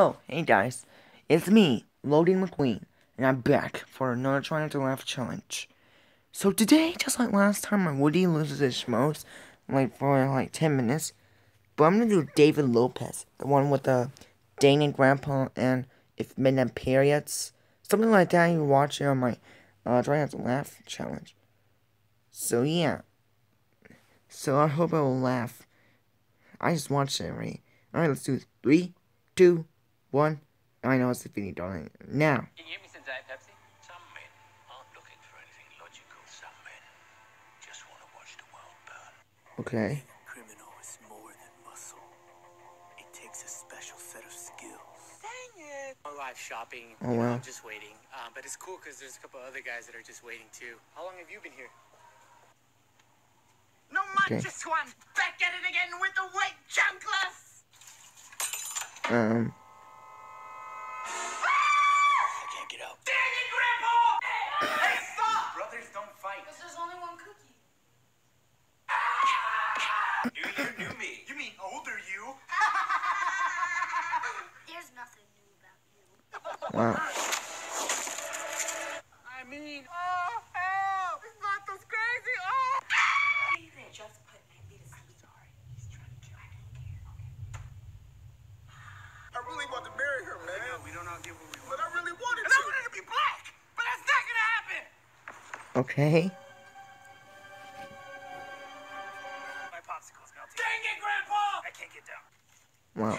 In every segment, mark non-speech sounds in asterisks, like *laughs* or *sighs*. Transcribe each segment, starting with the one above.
Oh, hey guys, it's me, Logan McQueen, and I'm back for another Try Not to Laugh challenge. So today, just like last time, my Woody loses his schmoes, like for like 10 minutes, but I'm gonna do David Lopez, the one with the Dane and Grandpa and If Men Had Periods, something like that you watch it on my uh, Try Not to Laugh challenge. So yeah, so I hope I will laugh. I just watched it already. Alright, let's do it. Three, two, one. I know it's the feeling, darling. Now. Can you give me some Diet Pepsi? Some men aren't looking for anything logical. Some men just want to watch the world burn. Okay. Criminal is more than muscle. It takes a special set of skills. Dang it! I'm live shopping. Oh, you know, wow. I'm just waiting. Um, but it's cool because there's a couple other guys that are just waiting too. How long have you been here? No Okay. manches, Juan! Back at it again with the white chanclas! Um. Because there's only one cookie. New year, new me. You mean older you? *laughs* There's nothing new about you. Wow. I mean, Oh, help! This vato's crazy! Oh! They just put me to sleep. Sorry. he's trying to kill me. I don't care. Okay. I really want to marry her, man. No, we don't all get what we But want. I really wanted to. And I wanted to be black! But that's not gonna happen! Okay. My popsicle's melting. Dang it, Grandpa! I can't get down. Wow.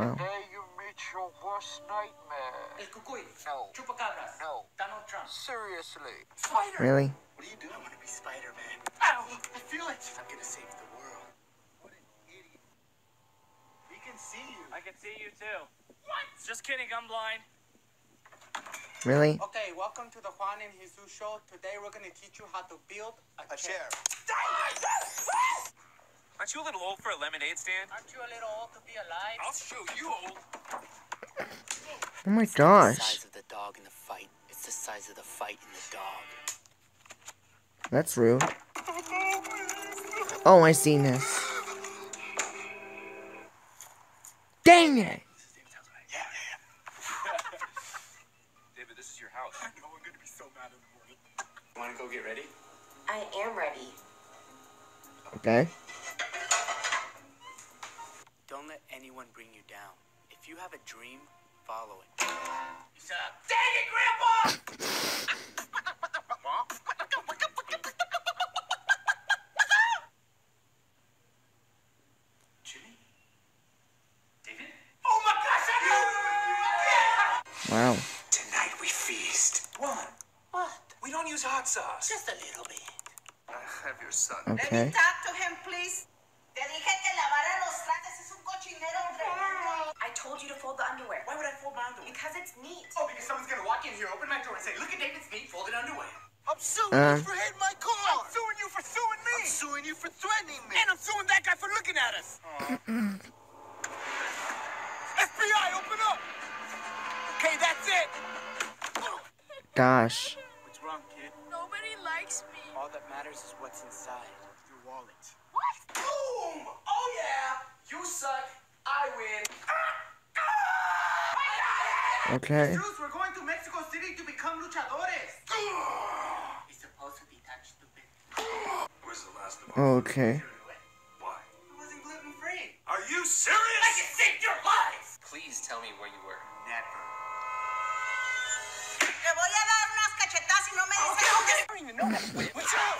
Wow. Today you meet your worst nightmare. El Cucuy. No. Chupacabras. No. Donald Trump. Seriously. Spider! Really? What are you doing? I want to be Spider-Man. Ow! I feel it! I'm gonna save the world. What an idiot. We can see you. I can see you too. What? Just kidding, I'm blind. Really? Okay, welcome to the Juan and Jesus show. Today we're gonna teach you how to build a, A chair. Aren't you a little old for a lemonade stand? Aren't you a little old to be alive? I'll show you old. Oh my The gosh. size of the dog in the fight. It's the size of the fight in the dog. That's rude. Oh, I seen this. Dang it! Yeah, yeah. David, this is your house. I know I'm gonna be so mad in the morning. Wanna go get ready? I am ready. Okay. Don't let anyone bring you down. If you have a dream, follow it. Shut up. Dang it, Grandpa! *laughs* Jimmy? David? Oh my gosh, I know you! Wow. Tonight we feast. One. What? We don't use hot sauce. Just a little bit. I have your son. Okay. talk to him, please. Te dije que lavara los trastes, es un cochinero. I told you to fold the underwear. Why would I fold my underwear? Because it's neat. Oh, because someone's gonna walk in here, open my door, and say, "Look at David's neat folded underwear." I'm suing Uh. you for hitting my car. I'm suing you for suing me. I'm suing you for threatening me. And I'm suing that guy for looking at us. FBI, open up. Okay, that's it. Gosh. What's wrong, kid? Nobody likes me. All that matters is what's inside. Your wallet. What? Boom! Oh yeah! You suck. I win. Okay. Bruce, we're going to Mexico City to become luchadores. He's supposed to be that stupid. Where's the last of oh, Okay. Why? It wasn't gluten free. Are you serious? I can save your life. Please tell me where you were. Never. Te voy a dar unas cachetadas y no me dices. I don't even know that. What's up?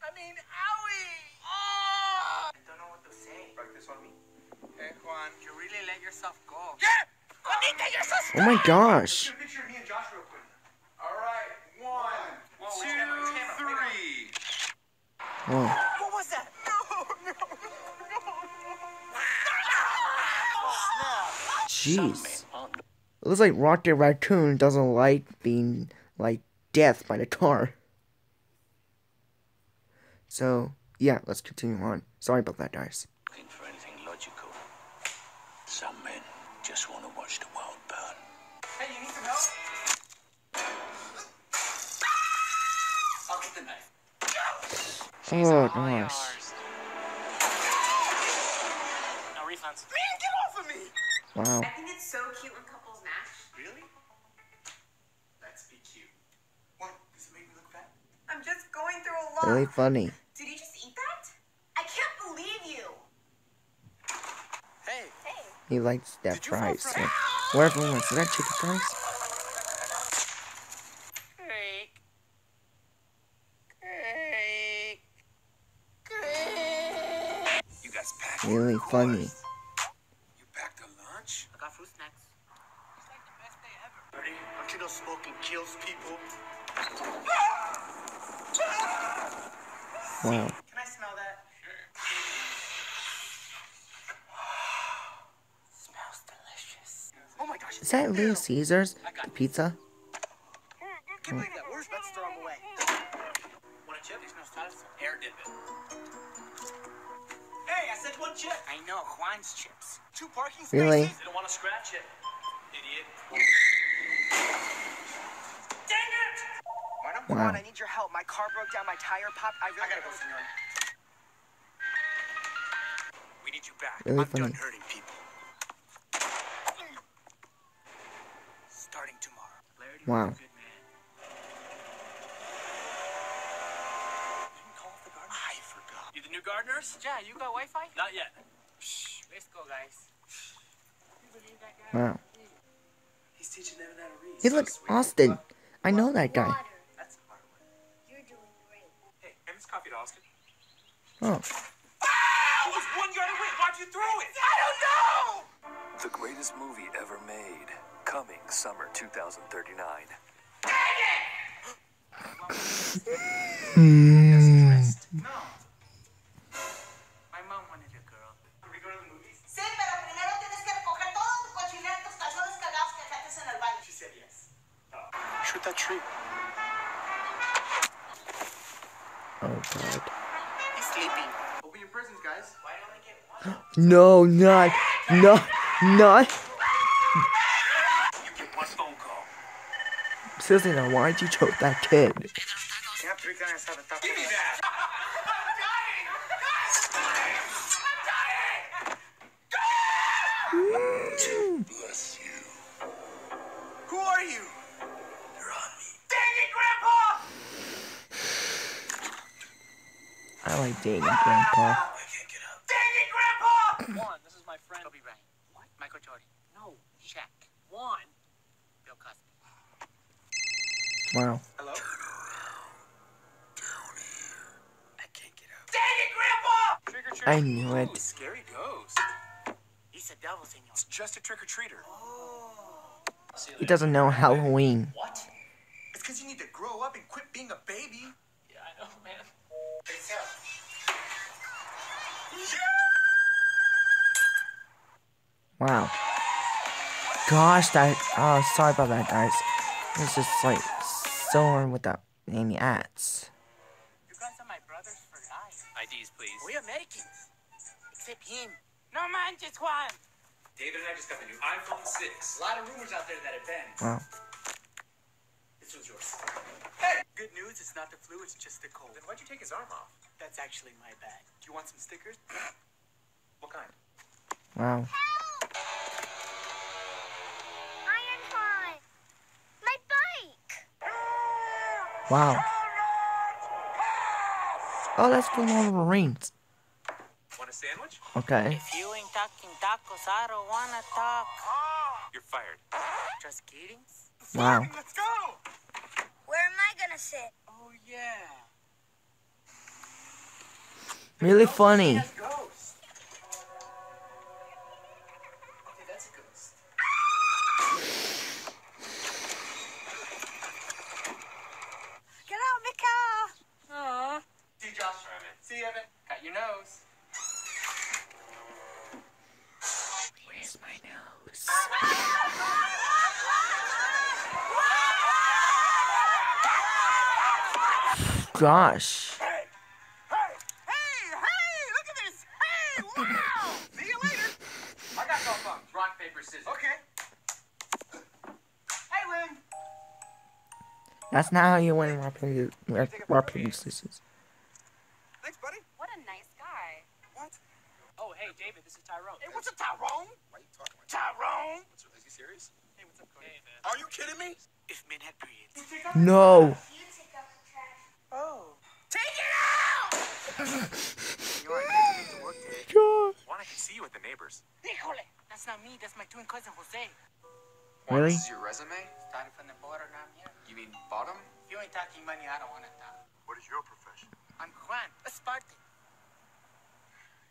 I mean, owie. Oh. I don't know what to say. Practice on me. Eh, hey, Juan, you really let yourself go. Yeah. Juanita, you're so Oh my gosh. Get picture me and Josh real quick. All right. One, Whoa, two, which camera? Which camera? three. Whoa. What was that? No, no, no. Jeez. It looks like Rocket Raccoon doesn't like being, like, death by the car. So, yeah, let's continue on. Sorry about that, guys. Looking for anything logical. Some men just want to watch the world burn. Hey, you need some help? Ah! I'll get the knife. Oh gosh. yours. No refunds. Man, get off of me! Wow. I think it's so cute when couples match. Really? Let's be cute. What? Does it make me look fat? I'm just going through a lot. Really funny. Did you just eat that? I can't believe you. Hey, Hey. He likes that Did you fall fries. So. Whatever he wants. That chicken packed? Really funny. Wow. Can I smell that? *sighs* Smells delicious. Oh my gosh. Is that Little Caesars? The pizza? Can't believe that. Where's Let's throw them away. Want a chip? There's no salsa. Air dip it. Hey, I said one chip. I know, Juan's chips. Two parking spaces. Really? They don't want to scratch it, idiot. Dang Wow. Juan, I need your help. My car broke down, my tire popped. I really gotta go, senor. We need you back. Really I'm done hurting people. Starting tomorrow. Larry, Wow. good man. You *laughs* call the gardener? I forgot. You the new gardeners? Yeah, you got Wi-Fi? Not yet. Shh, let's go, guys. You believe that guy? Wow. He's teaching Evan how to read. Hey, look, Austin. I know that guy. Hey, hand this coffee to Austin. Oh. Ah, it was one yard away. Why'd you throw it? I don't know! The greatest movie ever made. Coming summer 2039. No. Hmm. My mom wanted a girl. Can we go to the movies? Sí, pero primero tienes que recoger todo tu cochinero, tus calzones cagados que dejaste en el baño. She said yes. Shoot that tree. Open your presents, guys. Why don't I get one? No, not, not, not. You get one phone call. Seriously, now, why'd you choke that kid? Can have three guys have a taco? Give me that. I like dating Grandpa. I can't get up. Dang it, Grandpa! Juan, this is my friend. Kobe Bryant. What? Michael Jordan. No. Shaq. Juan. Bill Cosby. Wow. Hello? Down here. I can't get up. Dang it, Grandpa! Trick or treat. I knew it. Ooh, scary ghost. He's a devil, senor. It's just a trick or treater. Oh. He doesn't know Halloween. What? It's because you need to grow up and quit being a baby. Yeah, I know, man. Hey, Sarah. Wow. Gosh, that. Oh, sorry about that, guys. It's just like so hard without any ads. You guys are my brothers for life. IDs, please. We Americans. Except him. No manches, Juan. David and I just got the new iPhone 6. A lot of rumors out there that it bends. Wow. This one's yours. Hey! Good news, it's not the flu, it's just the cold. Then why'd you take his arm off? That's actually my bag. Do you want some stickers? *clears throat* What kind? Wow. Iron Horn. My bike. Wow. Oh, that's from Lord of the Rings. Want a sandwich? Okay. If you ain't talking tacos, I don't wanna talk. You're fired. Just kidding? Wow. Let's go! Where am I gonna sit? Oh, yeah. Really funny. Ghost. Okay, that's a ghost. Get out of my car! Aww. See Josh. See Evan. Cut your nose. Where's my nose? Gosh. Hey! Hey! Hey! Hey! Look at this! Hey! Wow! See you later! I got no thumbs. Rock, paper, scissors. Okay. Hey, Lynn! That's not how you win rock paper rock, rock, paper scissors. Thanks, buddy. What a nice guy. What? Oh, hey, David, this is Tyrone. Hey, what's up, Tyrone? Why are you talking like Tyrone? that? Is he serious? Hey, what's up, Cody? Hey, man. Are you kidding me? If men had periods. No. You take out the trash. Oh. Take it out! You are getting to work today. Juan, I can see you with the neighbors. Híjole! That's not me. That's my twin cousin, Jose. Juan, Really? This is your resume? Starting from the border, now I'm here. You mean bottom? If you ain't talking money, I don't want to talk. What is your profession? I'm Juan, a Spartan.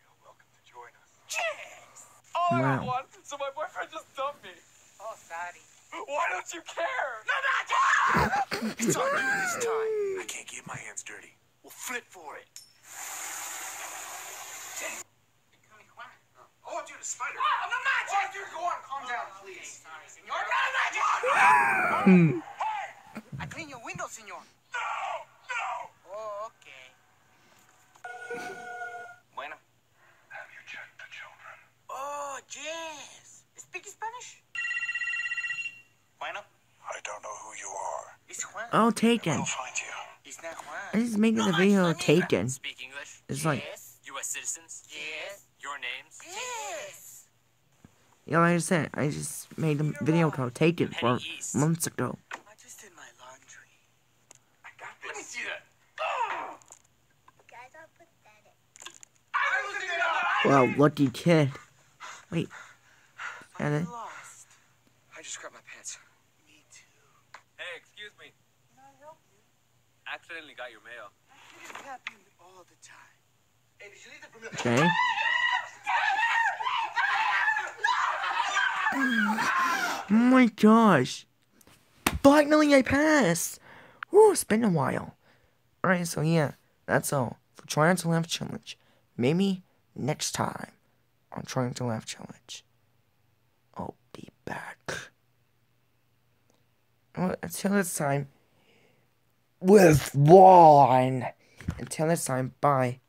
You're welcome to join us. Yes! Oh, Wow. Juan, so my boyfriend just dumped me. Oh, sorry. Why don't you care? No, no, It's on you this time. I can't get my hands dirty. We'll flip for it. Juan. Oh, dude, a spider. Oh, no, no, Oh, dude, go on. Calm down, please. Sorry, senor. No, no, no, I clean your window, senor. No, no. Oh, okay. Bueno. Have you checked the children? Oh, yes. Speak Spanish? Bueno, I don't know who you are. it's Juan. Oh, Taken. We'll find you. It's not Juan. I just making the video Taken. Speak It's like, Yes. U.S. citizens? Yes. Your names? Yes. you know, like I said, I just made a video called Taken for months ago. I just did my laundry. I got this. Let me see that. Guys, I'll put that in. I was in the Wow, lucky kid. Wait. Got it? Lost. I just grabbed my pants. Me too. Hey, excuse me. Can I help you? Accidentally got your mail. It happens all the time. Hey, did you leave the Bermuda? Okay. Oh my gosh. Finally I passed. Woo, it's been a while. Alright, so yeah, that's all for trying to laugh challenge. Maybe next time on trying to laugh challenge. I'll be back. Well, until this time, with wine. Until next time, bye.